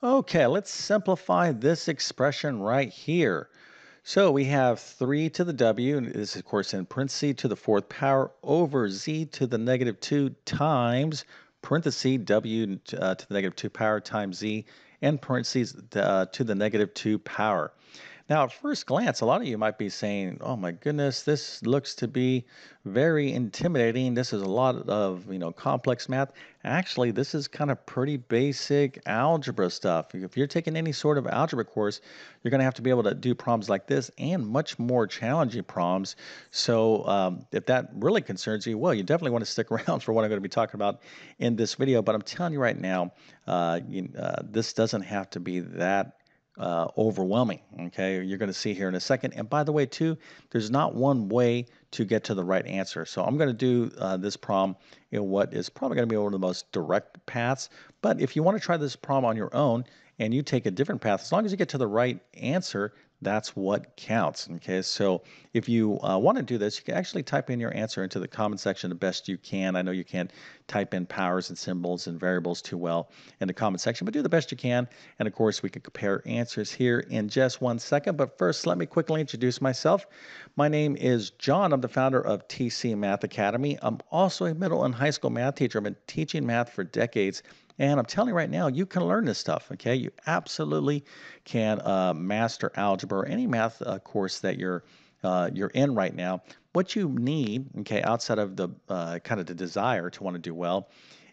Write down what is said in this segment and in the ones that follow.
Okay, let's simplify this expression right here. So we have 3 to the w, and this is of course in parentheses to the fourth power over z to the negative 2 times parentheses w uh, to the negative 2 power times z and parentheses uh, to the negative 2 power. Now, at first glance, a lot of you might be saying, oh my goodness, this looks to be very intimidating. This is a lot of, you know, complex math. Actually, this is kind of pretty basic algebra stuff. If you're taking any sort of algebra course, you're going to have to be able to do problems like this and much more challenging problems. So um, if that really concerns you, well, you definitely want to stick around for what I'm going to be talking about in this video. But I'm telling you right now, uh, you, uh, this doesn't have to be that uh, overwhelming. Okay, you're going to see here in a second. And by the way, too, there's not one way to get to the right answer. So I'm going to do uh, this problem in what is probably going to be one of the most direct paths. But if you want to try this problem on your own and you take a different path, as long as you get to the right answer, that's what counts. Okay, so if you uh, want to do this, you can actually type in your answer into the comment section the best you can. I know you can't type in powers and symbols and variables too well in the comment section, but do the best you can. And of course, we can compare answers here in just one second. But first, let me quickly introduce myself. My name is John. I'm the founder of TC Math Academy. I'm also a middle and high school math teacher. I've been teaching math for decades and I'm telling you right now, you can learn this stuff, okay? You absolutely can uh, master algebra or any math uh, course that you're uh, you're in right now. What you need, okay, outside of the uh, kind of the desire to want to do well,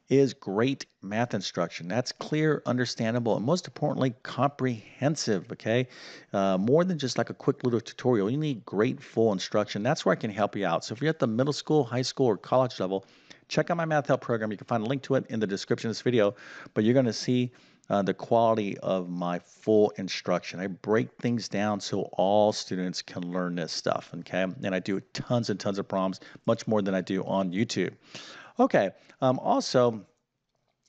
is great math instruction. That's clear, understandable, and most importantly, comprehensive. Okay, uh, more than just like a quick little tutorial. You need great full instruction. That's where I can help you out. So if you're at the middle school, high school, or college level, check out my Math Help program. You can find a link to it in the description of this video, but you're going to see uh, the quality of my full instruction. I break things down so all students can learn this stuff, okay? And I do tons and tons of problems, much more than I do on YouTube. Okay, um, also,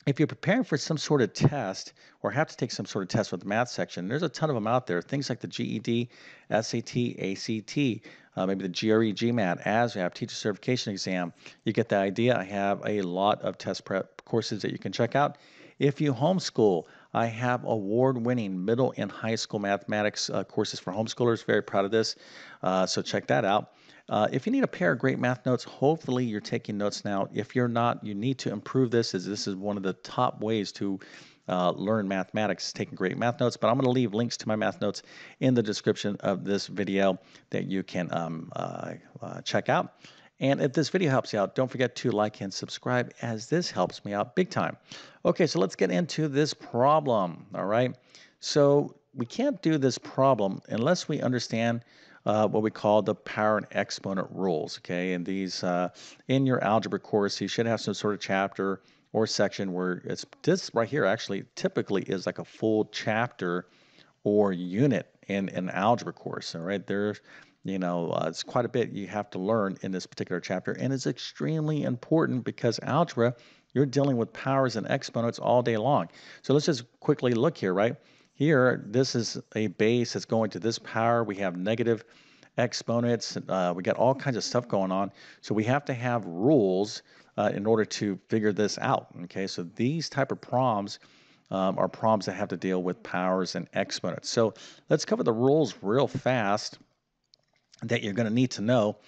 if you're preparing for some sort of test or have to take some sort of test with the math section, there's a ton of them out there. Things like the GED, SAT, ACT, uh, maybe the GRE, GMAT, ASVAB, teacher certification exam. You get the idea. I have a lot of test prep courses that you can check out. If you homeschool, I have award winning middle and high school mathematics uh, courses for homeschoolers. Very proud of this. Uh, so check that out. Uh, if you need a pair of great math notes, hopefully you're taking notes now. If you're not, you need to improve this as this is one of the top ways to uh, learn mathematics, taking great math notes. But I'm going to leave links to my math notes in the description of this video that you can um, uh, uh, check out. And if this video helps you out, don't forget to like and subscribe as this helps me out big time. Okay, so let's get into this problem, all right? So we can't do this problem unless we understand uh, what we call the power and exponent rules. Okay, and these uh, in your algebra course, you should have some sort of chapter or section where it's this right here actually typically is like a full chapter or unit in an algebra course. All right, there's you know uh, it's quite a bit you have to learn in this particular chapter, and it's extremely important because algebra you're dealing with powers and exponents all day long. So let's just quickly look here, right? Here, this is a base that's going to this power. We have negative exponents. Uh, we got all kinds of stuff going on. So we have to have rules uh, in order to figure this out. Okay, so these type of problems um, are problems that have to deal with powers and exponents. So let's cover the rules real fast that you're going to need to know.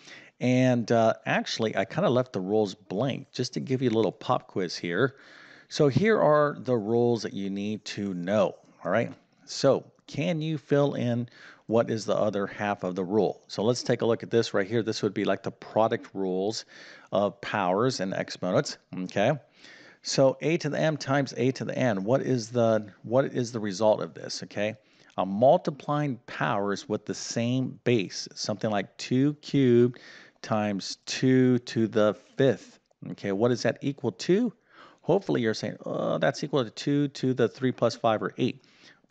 And uh, actually, I kind of left the rules blank just to give you a little pop quiz here. So here are the rules that you need to know. All right. So can you fill in what is the other half of the rule? So let's take a look at this right here. This would be like the product rules of powers and exponents. Okay. So a to the m times a to the n. What is the what is the result of this? Okay. I'm multiplying powers with the same base, something like 2 cubed times 2 to the fifth. Okay, what is that equal to? Hopefully you're saying, oh, that's equal to 2 to the 3 plus 5 or 8.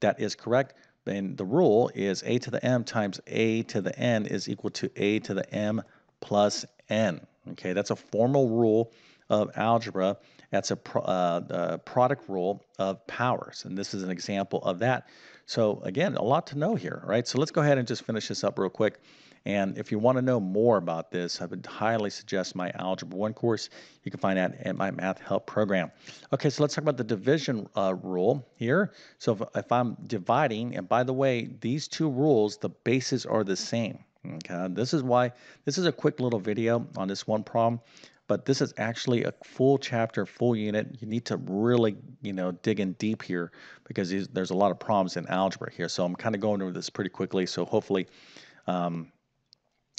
That is correct. And the rule is a to the m times a to the n is equal to a to the m plus n. Okay, that's a formal rule of algebra. That's a pro, uh, product rule of powers. And this is an example of that. So again, a lot to know here, right? So let's go ahead and just finish this up real quick. And if you want to know more about this, I would highly suggest my Algebra 1 course. You can find that at my Math Help program. Okay, so let's talk about the division uh, rule here. So if, if I'm dividing, and by the way, these two rules, the bases are the same. Okay, this is why this is a quick little video on this one problem but this is actually a full chapter, full unit. You need to really, you know, dig in deep here because there's a lot of problems in algebra here. So I'm kind of going over this pretty quickly. So hopefully, um,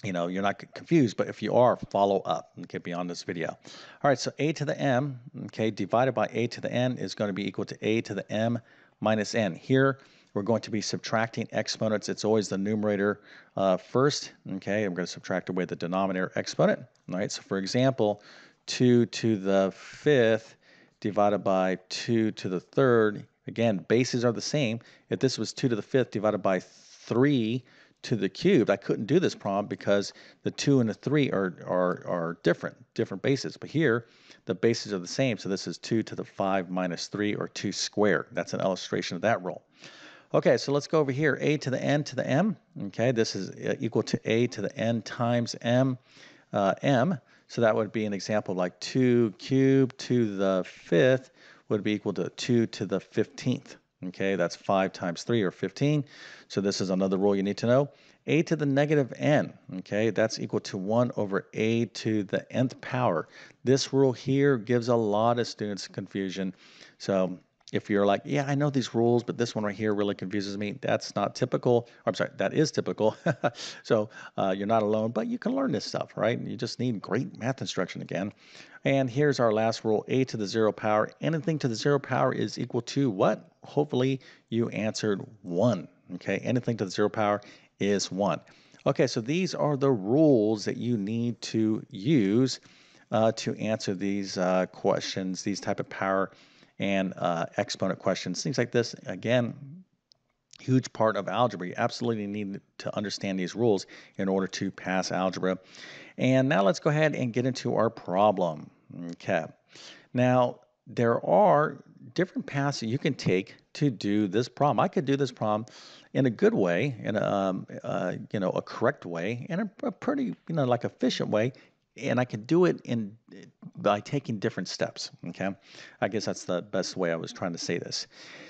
you know, you're not confused, but if you are, follow up and get beyond this video. All right, so a to the m, okay, divided by a to the n is going to be equal to a to the m minus n. Here, we're going to be subtracting exponents. It's always the numerator uh, first. Okay, I'm going to subtract away the denominator exponent. All right, so for example, 2 to the fifth divided by 2 to the third. Again, bases are the same. If this was 2 to the fifth divided by 3 to the cubed, I couldn't do this problem because the 2 and the 3 are, are, are different, different bases. But here, the bases are the same. So this is 2 to the 5 minus 3, or 2 squared. That's an illustration of that rule. Okay, so let's go over here, a to the n to the m. Okay, this is uh, equal to a to the n times m, uh, m. So that would be an example like 2 cubed to the fifth would be equal to 2 to the 15th. Okay, that's 5 times 3 or 15. So this is another rule you need to know. a to the negative n, okay, that's equal to 1 over a to the nth power. This rule here gives a lot of students confusion. So if you're like, yeah, I know these rules, but this one right here really confuses me, that's not typical. I'm sorry, that is typical. so uh, you're not alone, but you can learn this stuff, right? You just need great math instruction again. And here's our last rule, a to the zero power. Anything to the zero power is equal to what? Hopefully you answered one, okay? Anything to the zero power is one. Okay, so these are the rules that you need to use uh, to answer these uh, questions, these type of power and uh, exponent questions, things like this. Again, huge part of algebra. You absolutely need to understand these rules in order to pass algebra. And now let's go ahead and get into our problem. Okay. Now, there are different paths you can take to do this problem. I could do this problem in a good way, in a um, uh, you know a correct way, and a, a pretty you know like efficient way, and I can do it in by taking different steps. Okay, I guess that's the best way I was trying to say this.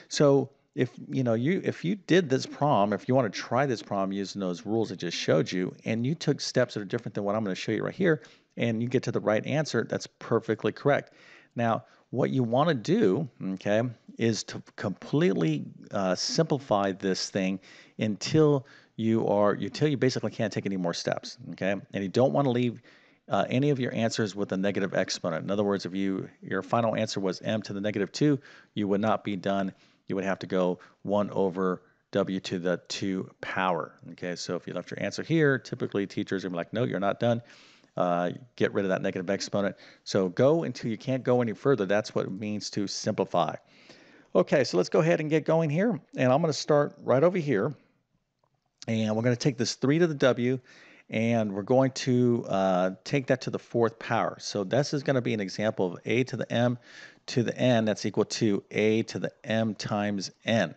So if you know you if you did this problem, if you want to try this problem using those rules I just showed you, and you took steps that are different than what I'm going to show you right here, and you get to the right answer, that's perfectly correct. Now, what you want to do, okay, is to completely uh, simplify this thing until you are until you basically can't take any more steps, okay, and you don't want to leave uh, any of your answers with a negative exponent. In other words, if you your final answer was m to the negative 2, you would not be done. You would have to go 1 over w to the 2 power. Okay, so if you left your answer here, typically teachers are like, no, you're not done. Uh, get rid of that negative exponent. So go until you can't go any further. That's what it means to simplify. Okay, so let's go ahead and get going here. And I'm going to start right over here. And we're going to take this 3 to the w and we're going to uh, take that to the fourth power. So this is going to be an example of a to the m to the n that's equal to a to the m times n.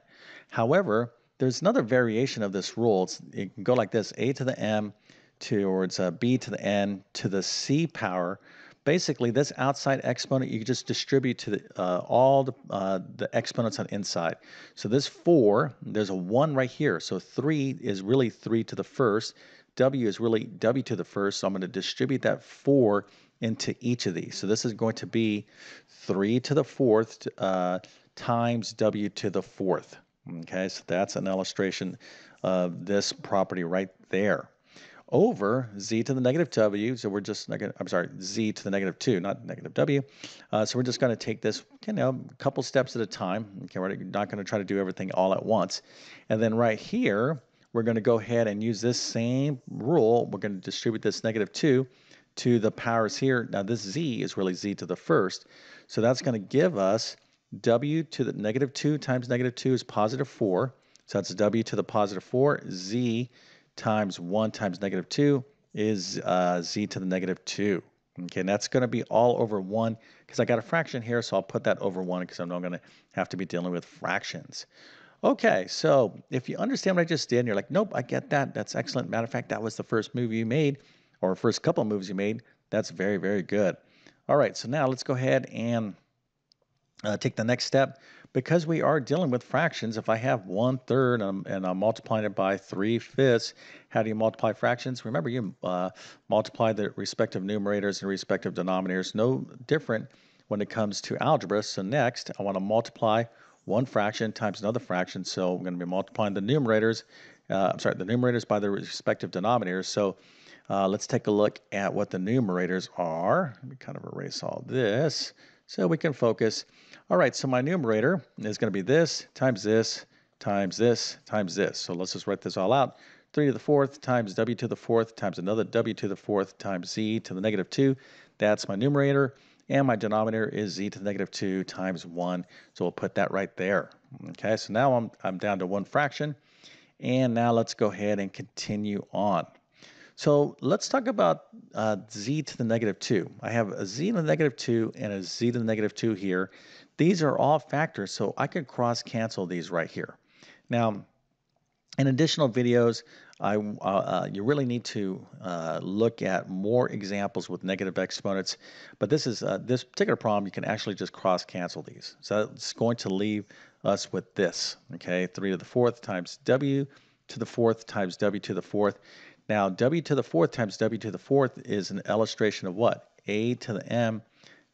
However, there's another variation of this rule. It's, it can go like this, a to the m towards uh, b to the n to the c power. Basically, this outside exponent, you just distribute to the, uh, all the, uh, the exponents on the inside. So this 4, there's a 1 right here. So 3 is really 3 to the first w is really w to the first, so I'm going to distribute that 4 into each of these. So this is going to be 3 to the fourth uh, times w to the fourth. Okay, so that's an illustration of this property right there. Over z to the negative w, so we're just, I'm sorry, z to the negative 2, not negative w. Uh, so we're just going to take this, you know, a couple steps at a time. Okay, we're not going to try to do everything all at once. And then right here, we're going to go ahead and use this same rule. We're going to distribute this negative 2 to the powers here. Now this z is really z to the first. So that's going to give us w to the negative 2 times negative 2 is positive 4. So that's w to the positive 4. z times 1 times negative 2 is uh, z to the negative 2. Okay, and that's going to be all over 1 because I got a fraction here, so I'll put that over 1 because I'm not going to have to be dealing with fractions. Okay, so if you understand what I just did, you're like, nope, I get that. That's excellent. Matter of fact, that was the first movie you made, or first couple movies you made. That's very, very good. All right, so now let's go ahead and uh, take the next step. Because we are dealing with fractions, if I have one third and I'm, and I'm multiplying it by three fifths, how do you multiply fractions? Remember, you uh, multiply the respective numerators and respective denominators. No different when it comes to algebra. So next, I want to multiply one fraction times another fraction. So I'm going to be multiplying the numerators, uh, I'm sorry, the numerators by the respective denominators. So uh, let's take a look at what the numerators are. Let me kind of erase all this so we can focus. All right, so my numerator is going to be this times this times this times this. So let's just write this all out. 3 to the fourth times w to the fourth times another w to the fourth times z to the negative 2. That's my numerator. And my denominator is z to the negative 2 times 1. So we'll put that right there. Okay, so now I'm, I'm down to one fraction. And now let's go ahead and continue on. So let's talk about uh, z to the negative 2. I have a z to the negative 2 and a z to the negative 2 here. These are all factors, so I could cross cancel these right here. Now, in additional videos, I, uh, uh, you really need to uh, look at more examples with negative exponents. But this is uh, this particular problem, you can actually just cross cancel these. So it's going to leave us with this, okay? 3 to the fourth times w to the fourth times w to the fourth. Now, w to the fourth times w to the fourth is an illustration of what? a to the m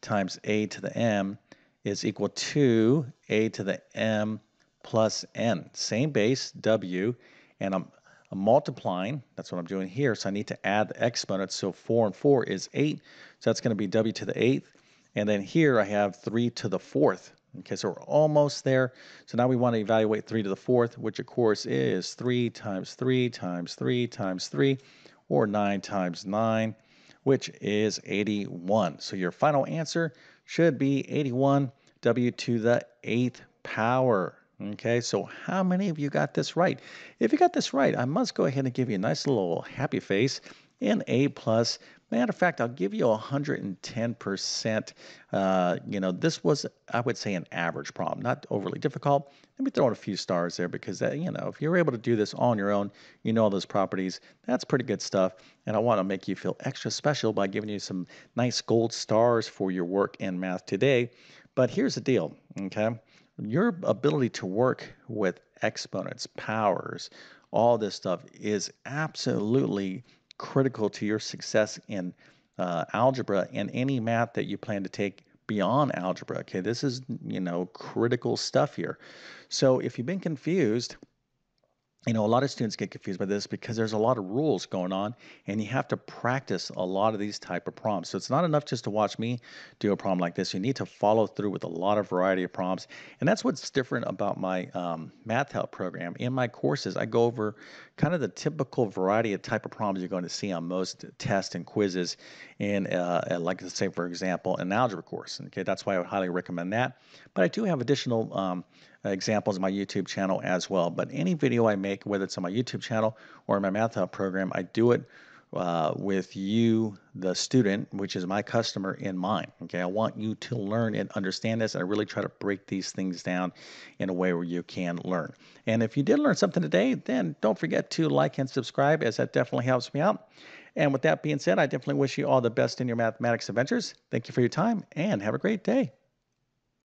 times a to the m is equal to a to the m plus n. Same base, w, and I'm, I'm, multiplying. That's what I'm doing here. So I need to add the exponents. So 4 and 4 is 8. So that's going to be w to the 8th. And then here I have 3 to the 4th. Okay, so we're almost there. So now we want to evaluate 3 to the 4th, which of course is 3 times 3 times 3 times 3, or 9 times 9, which is 81. So your final answer should be 81 w to the 8th power. Okay, so how many of you got this right? If you got this right, I must go ahead and give you a nice little happy face and A plus. Matter of fact, I'll give you 110%. Uh, you know, this was, I would say, an average problem, not overly difficult. Let me throw in a few stars there because, that, you know, if you're able to do this on your own, you know all those properties, that's pretty good stuff. And I want to make you feel extra special by giving you some nice gold stars for your work in math today. But here's the deal, okay? Your ability to work with exponents, powers, all this stuff is absolutely critical to your success in uh, algebra and any math that you plan to take beyond algebra. Okay, this is, you know, critical stuff here. So if you've been confused, you know, a lot of students get confused by this because there's a lot of rules going on and you have to practice a lot of these type of prompts. So it's not enough just to watch me do a problem like this. You need to follow through with a lot of variety of prompts. And that's what's different about my um, math help program. In my courses, I go over kind of the typical variety of type of problems you're going to see on most tests and quizzes in, uh, like let's say, for example, an algebra course. Okay, that's why I would highly recommend that. But I do have additional um, examples on my YouTube channel as well. But any video I make, whether it's on my YouTube channel or my Math Help program, I do it uh, with you, the student, which is my customer, in mind. Okay, I want you to learn and understand this. I really try to break these things down in a way where you can learn. And if you did learn something today, then don't forget to like and subscribe, as that definitely helps me out. And with that being said, I definitely wish you all the best in your mathematics adventures. Thank you for your time and have a great day.